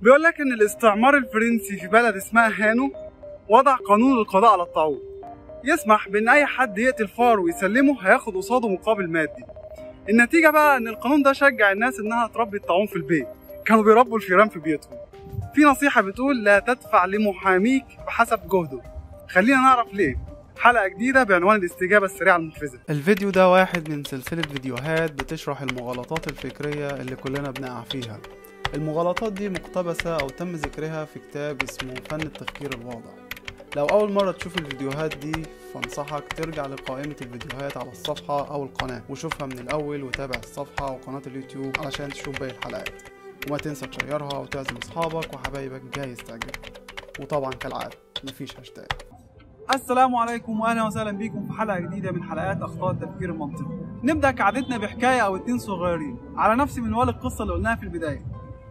بيقول لك إن الاستعمار الفرنسي في بلد اسمها هانو وضع قانون للقضاء على الطاعون. يسمح بإن أي حد يقتل فار ويسلمه هياخد قصاده مقابل مادي. النتيجة بقى إن القانون ده شجع الناس إنها تربي الطاعون في البيت. كانوا بيربوا الفيران في بيوتهم. في نصيحة بتقول لا تدفع لمحاميك بحسب جهده. خلينا نعرف ليه. حلقة جديدة بعنوان الاستجابة السريعة المحفزه الفيديو ده واحد من سلسلة فيديوهات بتشرح المغالطات الفكرية اللي كلنا بنقع فيها. المغالطات دي مقتبسة أو تم ذكرها في كتاب اسمه فن التفكير الواضح. لو أول مرة تشوف الفيديوهات دي فانصحك ترجع لقائمة الفيديوهات على الصفحة أو القناة وشوفها من الأول وتابع الصفحة وقناة اليوتيوب علشان تشوف باقي الحلقات. وما تنسى تشيرها وتعزم أصحابك وحبايبك جايز تعجبك. وطبعا كالعادة مفيش هاشتاج. السلام عليكم واهلا وسهلا بيكم في حلقة جديدة من حلقات أخطاء التفكير المنطقي. نبدأ كعادتنا بحكاية أو اتنين صغيرين. على نفس منوال القصة اللي قلناها في البداية.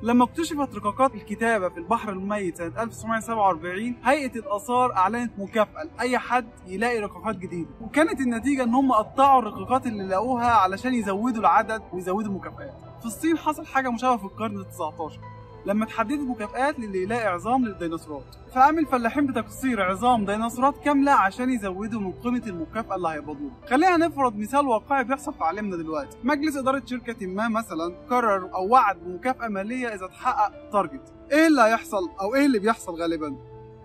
لما اكتشفت رقاقات الكتابة في البحر الميت سنة 1947 هيئة الآثار أعلنت مكافأة لأي حد يلاقي رقاقات جديدة. وكانت النتيجة إن هم قطعوا الرقاقات اللي لقوها علشان يزودوا العدد ويزودوا المكافآت. في الصين حصل حاجة مشابهة في القرن ال 19 لما اتحددت مكافآت للي يلاقي عظام للديناصورات. فقام الفلاحين بتكسير عظام ديناصورات كاملة عشان يزودوا من قيمة المكافأة اللي هيقبضوها. خلينا نفرض مثال واقعي بيحصل في عالمنا دلوقتي. مجلس إدارة شركة ما مثلا قرر أو وعد بمكافأة مالية إذا اتحقق تارجت إيه اللي هيحصل أو إيه اللي بيحصل غالبا؟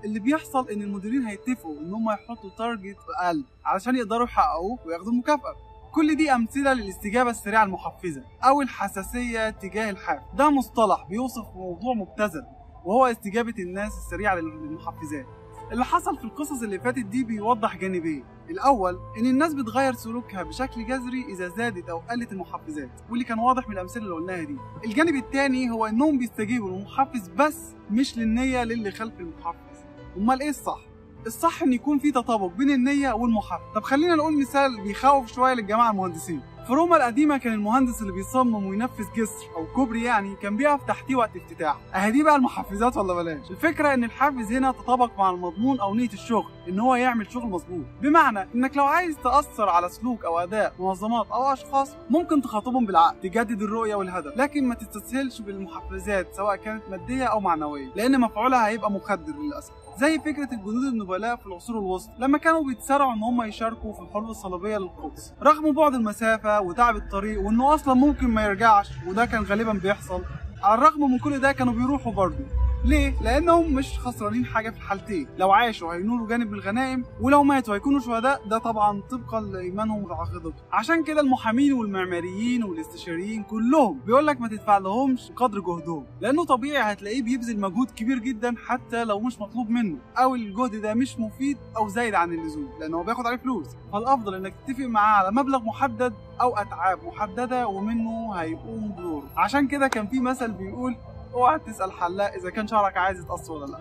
اللي بيحصل إن المديرين هيتفقوا إن هم يحطوا تارجت أقل علشان يقدروا يحققوه وياخدوا المكافأة كل دي أمثلة للاستجابة السريعة المحفزة أو الحساسية تجاه الحافز ده مصطلح بيوصف موضوع مبتذل وهو استجابة الناس السريعة للمحفزات. اللي حصل في القصص اللي فاتت دي بيوضح جانبين. الأول إن الناس بتغير سلوكها بشكل جذري إذا زادت أو قلت المحفزات واللي كان واضح من الأمثلة اللي قلناها دي. الجانب التاني هو إنهم بيستجيبوا للمحفز بس مش للنية للي خلف المحفز. أمال إيه الصح؟ الصح إن يكون في تطابق بين النية والمحفز طب خلينا نقول مثال بيخوف شوية للجماعة المهندسين. في روما القديمة كان المهندس اللي بيصمم وينفذ جسر أو كوبري يعني كان بيقف تحتيه وقت افتتاح اهي بقى المحفزات ولا بلاش؟ الفكرة إن الحافز هنا تطابق مع المضمون أو نية الشغل إن هو يعمل شغل مظبوط. بمعنى إنك لو عايز تأثر على سلوك أو أداء منظمات أو أشخاص ممكن تخاطبهم بالعقل تجدد الرؤية والهدف لكن ما تستسهلش بالمحفزات سواء كانت مادية أو معنوية لأن مفعولها هيبقى مخدر للأسف. زي فكرة الجنود النبلاء في العصور الوسطى لما كانوا بيتسارعوا إن هم يشاركوا في الحروب الصليبية للقدس. رغم بعد المسافة وتعب الطريق وإنه أصلا ممكن ما يرجعش وده كان غالبا بيحصل على الرغم من كل ده كانوا بيروحوا برضه. ليه؟ لأنهم مش خسرانين حاجة في الحالتين، لو عاشوا هينولوا جانب من الغنائم، ولو ماتوا هيكونوا شهداء، ده طبعا طبقا لإيمانهم وعقيدتهم. عشان كده المحامين والمعماريين والاستشاريين كلهم بيقول لك ما تدفع لهمش قدر جهدهم، لأنه طبيعي هتلاقيه بيبذل مجهود كبير جدا حتى لو مش مطلوب منه، أو الجهد ده مش مفيد أو زايد عن اللزوم، لأن هو بياخد عليه فلوس، فالأفضل إنك تتفق معاه على مبلغ محدد أو أتعاب محددة ومنه هيقوم بدوره. عشان كده كان في مثل بيقول اوعى تسأل حلاق إذا كان شعرك عايز يتقص ولا لا.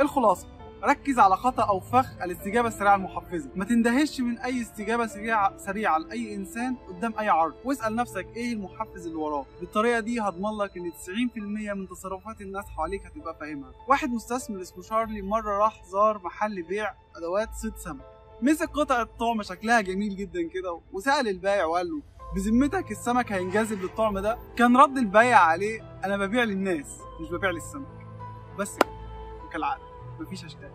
الخلاصة ركز على خطأ أو فخ الاستجابة السريعة المحفزة. ما تندهش من أي استجابة سريعة سريعة لأي إنسان قدام أي عرض. واسأل نفسك إيه المحفز اللي وراه. بالطريقة دي هضمن لك إن 90% من تصرفات الناس حواليك هتبقى فاهمها. واحد مستثمر اسمه شارلي مرة راح زار محل بيع أدوات صيد سمك. مسك قطعة طعم شكلها جميل جدا كده وسأل البائع وقال له بذمتك السمك هينجذب للطعم ده. كان رد البيع عليه أنا ببيع للناس مش ببيع للسمك. بس كده وكالعادة مفيش هاشتاج